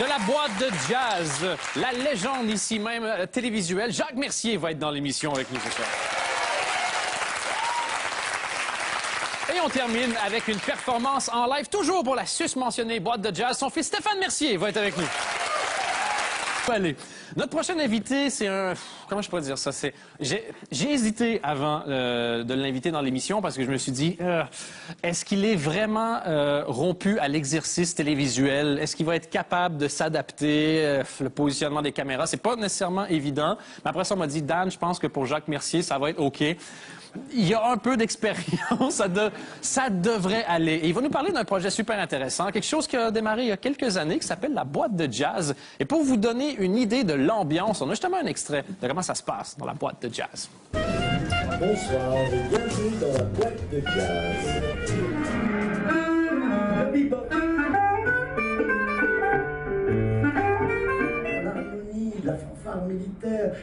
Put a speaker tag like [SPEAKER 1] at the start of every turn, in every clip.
[SPEAKER 1] de la boîte de jazz, la légende ici même euh, télévisuelle, Jacques Mercier va être dans l'émission avec nous ce soir. Et on termine avec une performance en live, toujours pour la susmentionnée boîte de jazz. Son fils Stéphane Mercier va être avec nous. Allez. Notre prochain invité, c'est un... Comment je pourrais dire ça? C'est... J'ai... j'ai hésité avant euh, de l'inviter dans l'émission parce que je me suis dit, euh, est-ce qu'il est vraiment euh, rompu à l'exercice télévisuel? Est-ce qu'il va être capable de s'adapter? Euh, le positionnement des caméras, c'est pas nécessairement évident. Mais après ça, on m'a dit, Dan, je pense que pour Jacques Mercier, ça va être OK il y a un peu d'expérience, ça, de- ça devrait aller. Et il va nous parler d'un projet super intéressant, quelque chose qui a démarré il y a quelques années, qui s'appelle la boîte de jazz. Et pour vous donner une idée de l'ambiance, on a justement un extrait de comment ça se passe dans la boîte de jazz.
[SPEAKER 2] Bonsoir et bienvenue dans la boîte de jazz.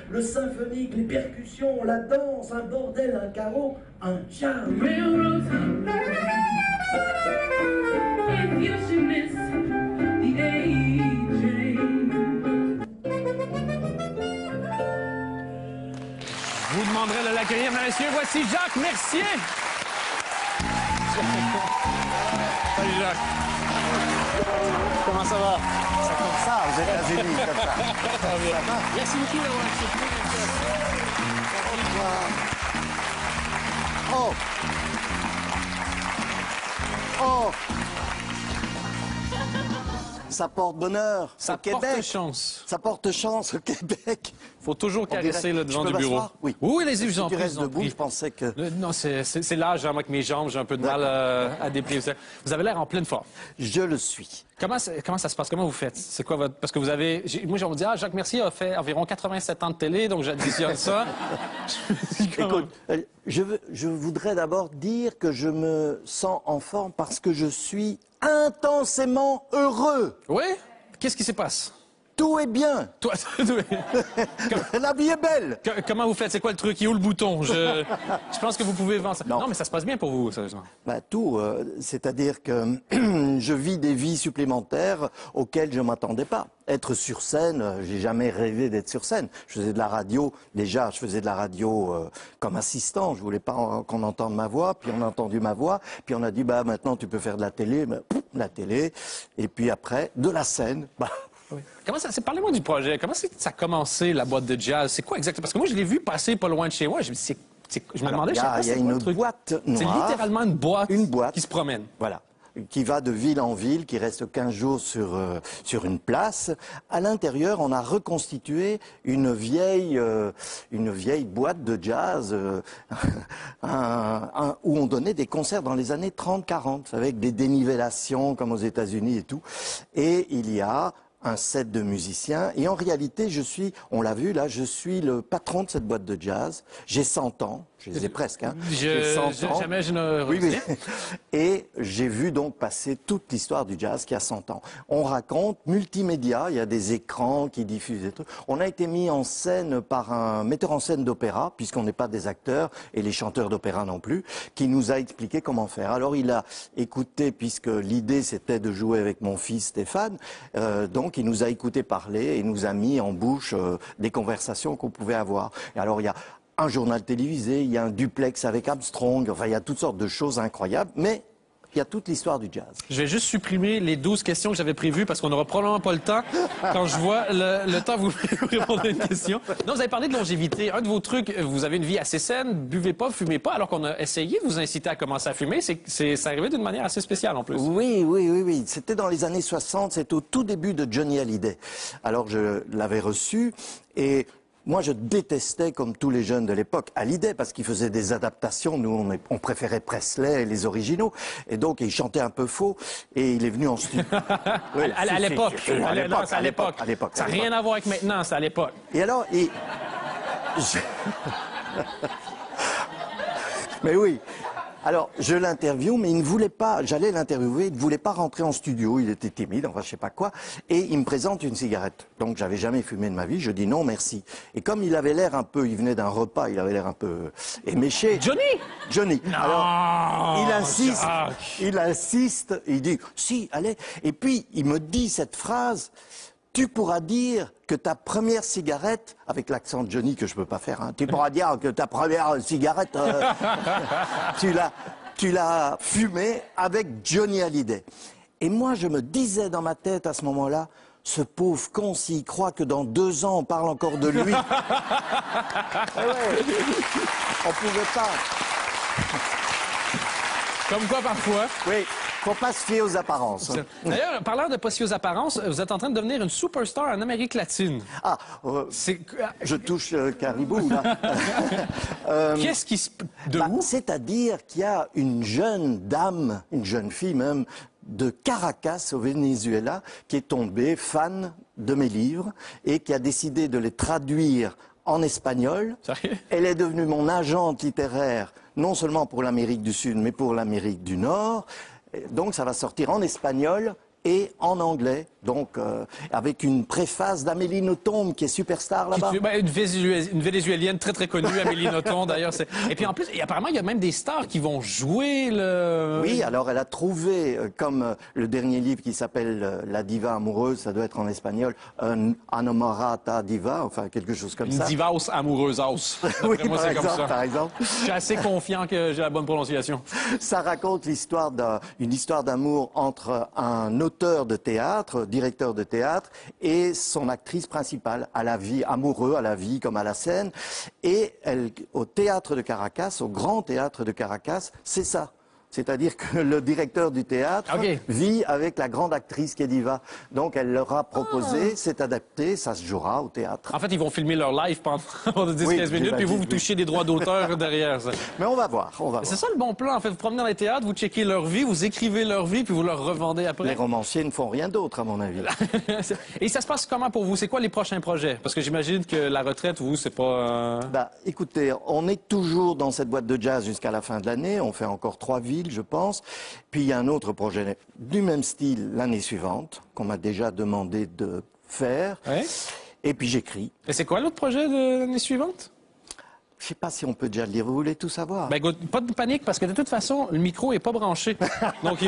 [SPEAKER 2] Le symphonique, les percussions, la danse, un bordel, un carreau, un jazz.
[SPEAKER 3] Railroads. If you should miss the A train.
[SPEAKER 1] Je vous demanderai de l'accueillir, mesdames et messieurs. Voici Jacques Mercier. Salut Jacques.
[SPEAKER 4] Comment ça va? C'est comme ça, aux États-Unis, comme ça.
[SPEAKER 1] Merci beaucoup d'avoir accepté l'invitation.
[SPEAKER 4] Oh! Ça porte bonheur
[SPEAKER 1] Ça porte
[SPEAKER 4] Québec.
[SPEAKER 1] chance.
[SPEAKER 4] Ça porte chance au Québec.
[SPEAKER 1] faut toujours caresser là, devant du bureau.
[SPEAKER 4] Oui.
[SPEAKER 1] Oui, je vous en
[SPEAKER 4] tu restes debout, je pensais que...
[SPEAKER 1] Non, c'est c'est- c'est l'âge, hein, moi, mes jambes, j'ai un peu de mal euh, à déplier. Vous avez l'air en pleine forme.
[SPEAKER 4] Je le suis.
[SPEAKER 1] Comment, c'est- comment ça se passe? Comment vous faites? C'est quoi votre... Parce que vous avez... j'ai- Moi, j'ai envie de dire, ah, Jacques Mercier a fait environ 87 ans de télé, donc j'additionne ça. Je me dis, comment-
[SPEAKER 4] Écoute, euh, je, veux- je voudrais d'abord dire que je me sens en forme parce que je suis intensément heureux.
[SPEAKER 1] Oui? Qu'est-ce qui se passe?
[SPEAKER 4] Tout est bien.
[SPEAKER 1] Toi,
[SPEAKER 4] La vie est belle.
[SPEAKER 1] Que- comment vous faites? C'est quoi le truc? Il est où le bouton? Je, je pense que vous pouvez vendre ça.
[SPEAKER 4] Non.
[SPEAKER 1] mais ça se passe bien pour vous, sérieusement.
[SPEAKER 4] Bah, tout, euh, c'est-à-dire que je vis des vies supplémentaires auxquelles je m'attendais pas. Être sur scène, euh, j'ai jamais rêvé d'être sur scène. Je faisais de la radio, déjà, je faisais de la radio euh, comme assistant. Je voulais pas qu'on entende ma voix, puis on a entendu ma voix, puis on a dit bah maintenant tu peux faire de la télé, bah, la télé, et puis après de la scène. Bah,
[SPEAKER 1] Comment ça... c'est- Parlez-moi du projet. Comment c'est ça a commencé, la boîte de jazz? C'est quoi exactement? Parce que moi, je l'ai vu passer pas loin de chez moi. Je me, c'est- c'est- je me
[SPEAKER 4] Alors,
[SPEAKER 1] demandais,
[SPEAKER 4] y
[SPEAKER 1] je sais
[SPEAKER 4] a-
[SPEAKER 1] pas,
[SPEAKER 4] il y a
[SPEAKER 1] c'est quoi
[SPEAKER 4] une
[SPEAKER 1] truc?
[SPEAKER 4] boîte
[SPEAKER 1] C'est
[SPEAKER 4] noire.
[SPEAKER 1] littéralement une boîte,
[SPEAKER 4] Une boîte.
[SPEAKER 1] qui se promène.
[SPEAKER 4] Voilà qui va de ville en ville, qui reste 15 jours sur, euh, sur une place. À l'intérieur, on a reconstitué une vieille, euh, une vieille boîte de jazz euh, un- un- où on donnait des concerts dans les années 30-40, avec des dénivellations comme aux États-Unis et tout. Et il y a un set de musiciens. Et en réalité, je suis, on l'a vu là, je suis le patron de cette boîte de jazz. J'ai 100 ans, je les ai presque. Hein.
[SPEAKER 1] Je,
[SPEAKER 4] 100
[SPEAKER 1] je-
[SPEAKER 4] ans.
[SPEAKER 1] jamais je ne
[SPEAKER 4] Oui, oui. Et j'ai vu donc passer toute l'histoire du jazz qui a 100 ans. On raconte multimédia, il y a des écrans qui diffusent des trucs. On a été mis en scène par un metteur en scène d'opéra, puisqu'on n'est pas des acteurs et les chanteurs d'opéra non plus, qui nous a expliqué comment faire. Alors il a écouté, puisque l'idée c'était de jouer avec mon fils Stéphane, euh, donc il nous a écouté parler et nous a mis en bouche euh, des conversations qu'on pouvait avoir. Et alors il y a un journal télévisé, il y a un duplex avec Armstrong, enfin il y a toutes sortes de choses incroyables, mais il y a toute l'histoire du jazz.
[SPEAKER 1] Je vais juste supprimer les 12 questions que j'avais prévues parce qu'on n'aura probablement pas le temps quand je vois le, le temps vous vous répondre à une question. Non, vous avez parlé de longévité. Un de vos trucs, vous avez une vie assez saine, buvez pas, fumez pas, alors qu'on a essayé de vous inciter à commencer à fumer. C'est, c'est, ça arrivait d'une manière assez spéciale en plus.
[SPEAKER 4] Oui, oui, oui, oui. C'était dans les années 60, c'était au tout début de Johnny Hallyday. Alors je l'avais reçu et moi je détestais, comme tous les jeunes de l'époque, Hallyday parce qu'il faisait des adaptations. Nous, on, est- on préférait Presley et les originaux. Et donc il chantait un peu faux et il est venu en studio. Oui,
[SPEAKER 1] à, à- l'époque. À l'époque.
[SPEAKER 4] À l'époque.
[SPEAKER 1] Ça n'a rien à voir avec maintenant, c'est à l'époque.
[SPEAKER 4] Et alors, je- Mais oui. Alors, je l'interviewe, mais il ne voulait pas, j'allais l'interviewer, il ne voulait pas rentrer en studio, il était timide, enfin je sais pas quoi, et il me présente une cigarette. Donc j'avais jamais fumé de ma vie, je dis non merci. Et comme il avait l'air un peu, il venait d'un repas, il avait l'air un peu éméché.
[SPEAKER 1] Johnny
[SPEAKER 4] Johnny. Alors, il insiste,
[SPEAKER 1] Jacques.
[SPEAKER 4] il insiste, il dit si, allez. Et puis il me dit cette phrase. Tu pourras dire que ta première cigarette, avec l'accent de Johnny que je peux pas faire, hein, tu pourras dire que ta première cigarette, euh, tu l'as, tu l'as fumée avec Johnny Hallyday. Et moi, je me disais dans ma tête à ce moment-là, ce pauvre con, s'il croit que dans deux ans on parle encore de lui. Eh ouais, on pouvait pas.
[SPEAKER 1] Comme quoi, parfois.
[SPEAKER 4] Oui, faut pas se fier aux apparences. hein.
[SPEAKER 1] D'ailleurs, parlant de pas si aux apparences, vous êtes en train de devenir une superstar en Amérique latine.
[SPEAKER 4] Ah, euh,
[SPEAKER 1] C'est...
[SPEAKER 4] je touche euh, Caribou là. Euh,
[SPEAKER 1] Qu'est-ce qui se... De
[SPEAKER 4] bah? C'est-à-dire qu'il y a une jeune dame, une jeune fille même, de Caracas au Venezuela, qui est tombée fan de mes livres et qui a décidé de les traduire en espagnol.
[SPEAKER 1] Sérieux?
[SPEAKER 4] Elle est devenue mon agente littéraire, non seulement pour l'Amérique du Sud, mais pour l'Amérique du Nord. Donc ça va sortir en espagnol et en anglais, donc euh, avec une préface d'Amélie Nothomb, qui est superstar là-bas.
[SPEAKER 1] Ben, une, une Vénézuélienne très très connue, Amélie Nothomb d'ailleurs. Et puis en plus, et apparemment, il y a même des stars qui vont jouer le...
[SPEAKER 4] Oui, alors elle a trouvé, euh, comme euh, le dernier livre qui s'appelle euh, La diva amoureuse, ça doit être en espagnol, un Anomorata diva, enfin quelque chose comme
[SPEAKER 1] Une
[SPEAKER 4] ça.
[SPEAKER 1] divaus amoureuse house.
[SPEAKER 4] Oui,
[SPEAKER 1] moi,
[SPEAKER 4] par
[SPEAKER 1] c'est comme
[SPEAKER 4] exemple,
[SPEAKER 1] ça.
[SPEAKER 4] par exemple.
[SPEAKER 1] Je suis assez confiant que j'ai la bonne prononciation.
[SPEAKER 4] Ça raconte l'histoire d'un- une histoire d'amour entre un auteur de théâtre, directeur de théâtre, et son actrice principale, à la vie, amoureux, à la vie comme à la scène. Et au théâtre de Caracas, au grand théâtre de Caracas, c'est ça. C'est-à-dire que le directeur du théâtre vit avec la grande actrice qui est diva. Donc elle leur a proposé, c'est adapté, ça se jouera au théâtre.
[SPEAKER 1] En fait, ils vont filmer leur live pendant, pendant 10-15
[SPEAKER 4] Oui,
[SPEAKER 1] minutes, puis vous, vous touchez des droits d'auteur derrière ça.
[SPEAKER 4] Mais on va voir, on va voir.
[SPEAKER 1] C'est ça le bon plan, en fait. Vous promenez dans les théâtres, vous checkez leur vie, vous écrivez leur vie, puis vous leur revendez
[SPEAKER 4] Les
[SPEAKER 1] après.
[SPEAKER 4] romanciers ne font rien d'autre, à mon avis.
[SPEAKER 1] Et ça se passe comment pour vous? C'est quoi les prochains projets? Parce que j'imagine que la retraite, vous, c'est pas... euh,
[SPEAKER 4] Bah, écoutez, on est toujours dans cette boîte de jazz jusqu'à la fin de l'année. On fait encore trois je pense. Puis il y a un autre projet du même style l'année suivante qu'on m'a déjà demandé de faire.
[SPEAKER 1] Ouais.
[SPEAKER 4] Et puis j'écris.
[SPEAKER 1] Et c'est quoi l'autre projet de l'année suivante?
[SPEAKER 4] Je sais pas si on peut déjà le dire. Vous voulez tout savoir?
[SPEAKER 1] Ben, pas de panique, parce que de toute façon, le micro est pas branché. Donc,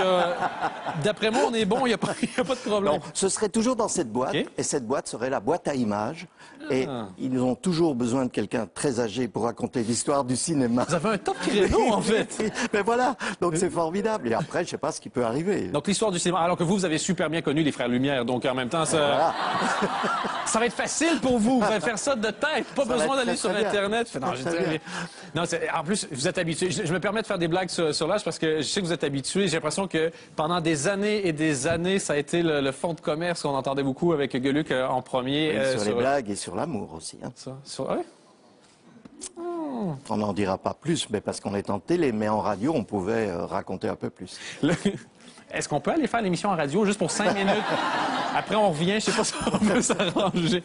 [SPEAKER 1] d'après moi, on est bon, il n'y a, pas- a de problème.
[SPEAKER 4] Non, ce serait toujours dans cette boîte, et cette boîte serait la boîte à images. Et
[SPEAKER 1] Ah.
[SPEAKER 4] ils ont toujours besoin de quelqu'un très âgé pour raconter l'histoire du cinéma.
[SPEAKER 1] Vous avez un top créneau, en fait.
[SPEAKER 4] Mais voilà, donc c'est formidable. Et après, je sais pas ce qui peut arriver.
[SPEAKER 1] Donc, l'histoire du cinéma. Alors que vous, vous avez super bien connu les Frères Lumière. Donc, en même temps, ça,
[SPEAKER 4] Voilà.
[SPEAKER 1] ça va être facile pour vous. Vous allez faire ça de tête. Pas besoin d'aller sur
[SPEAKER 4] bien.
[SPEAKER 1] Internet. Non, Non c'est- en plus, vous êtes habitué. Je, je me permets de faire des blagues sur, sur l'âge parce que je sais que vous êtes habitué. J'ai l'impression que pendant des années et des années, ça a été le, le fond de commerce qu'on entendait beaucoup avec Gueuluc euh, en premier. Euh,
[SPEAKER 4] sur les blagues et sur l'amour aussi. hein.
[SPEAKER 1] ça. Sur- ah ouais?
[SPEAKER 4] On n'en dira pas plus, mais parce qu'on est en télé, mais en radio, on pouvait euh, raconter un peu plus.
[SPEAKER 1] Le- Est-ce qu'on peut aller faire l'émission en radio juste pour cinq minutes? Après, on revient. Je sais pas si on peut s'arranger.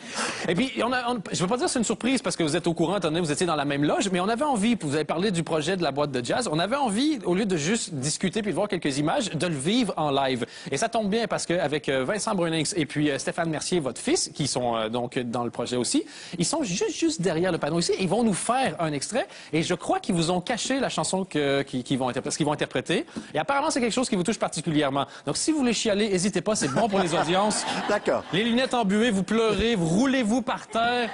[SPEAKER 1] Et puis, on a, on- je veux pas dire que c'est une surprise parce que vous êtes au courant, étant donné vous étiez dans la même loge, mais on avait envie, vous avez parlé du projet de la boîte de jazz, on avait envie, au lieu de juste discuter puis de voir quelques images, de le vivre en live. Et ça tombe bien parce qu'avec Vincent Brunings et puis euh, Stéphane Mercier, votre fils, qui sont euh, donc dans le projet aussi, ils sont juste, juste derrière le panneau ici. Ils vont nous faire un extrait et je crois qu'ils vous ont caché la chanson qu'ils vont, qu'ils vont interpréter. Et apparemment, c'est quelque chose qui vous touche particulièrement. Donc, si vous voulez chialer, n'hésitez pas, c'est bon pour les audiences.
[SPEAKER 4] D'accord.
[SPEAKER 1] Les lunettes embuées, vous pleurez, vous roulez-vous par terre.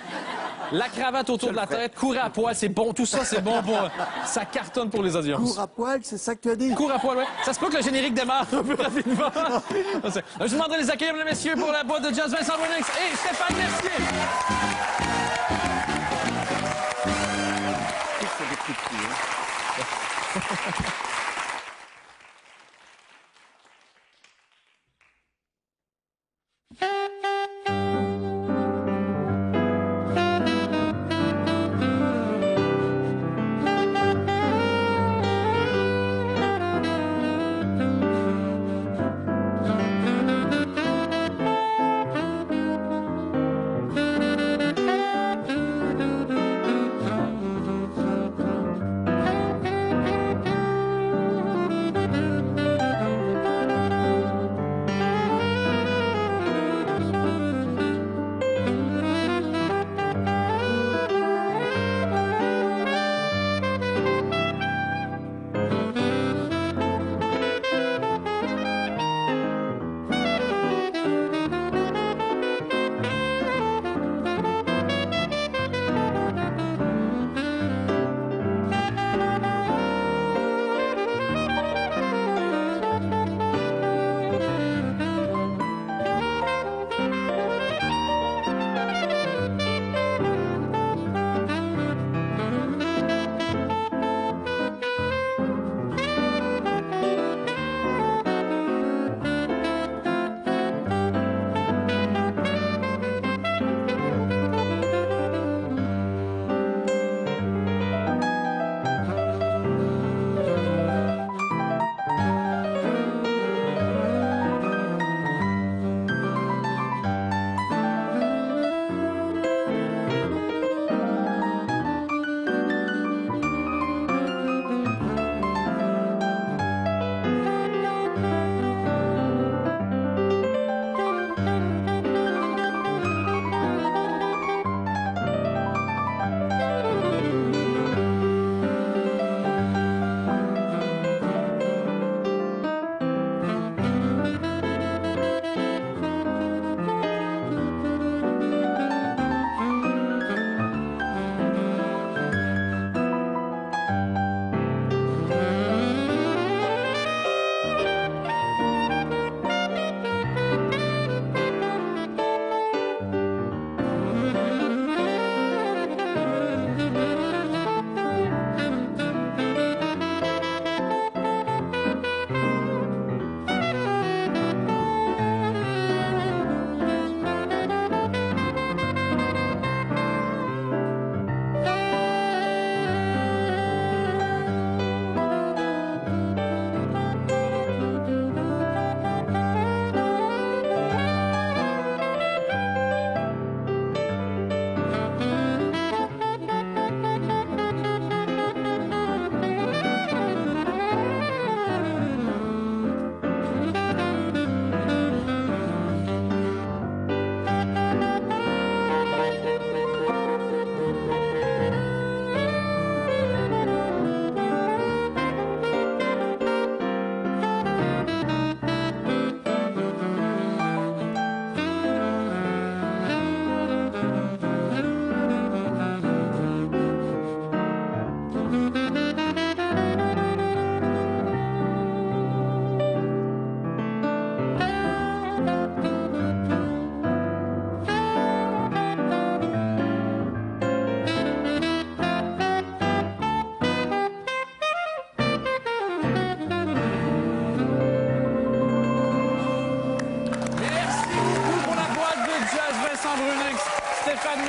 [SPEAKER 1] La cravate autour de la tête, courez à poil, c'est bon. Tout ça, c'est bon pour... Ça cartonne pour les audiences.
[SPEAKER 4] Cours à poil, c'est ça que tu as dit
[SPEAKER 1] Cours à poil, ouais. Ça se peut que le générique démarre un peu rapidement. Je vous demanderai de les accueillir, mesdames et messieurs, pour la boîte de jazz Vincent Brunix et Stéphane Mercier.
[SPEAKER 4] C'est des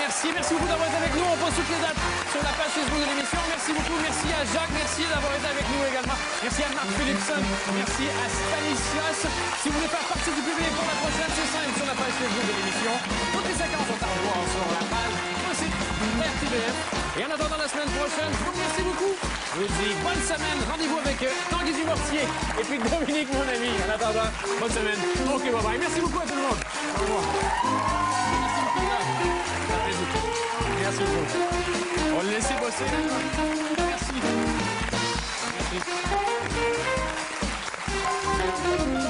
[SPEAKER 1] Mercier. Merci beaucoup d'avoir été avec nous. On pose toutes les dates sur la page Facebook de l'émission. Merci beaucoup. Merci à Jacques. Merci d'avoir été avec nous également. Merci à Marc Philipson. Merci à Stanislas. Si vous voulez faire partie du public pour la prochaine, c'est simple sur la page Facebook de l'émission. Toutes les séquences sont à revoir sur la page aussi RTBF. Et en attendant la semaine prochaine, je vous remercie beaucoup. Je vous dis bonne semaine. Rendez-vous avec euh, Tanguy Dumortier et puis Dominique, mon ami. En attendant, bonne semaine. OK, bye bye. Merci beaucoup à tout le monde. Au revoir merci beaucoup. On le laissait bosser. Merci. merci.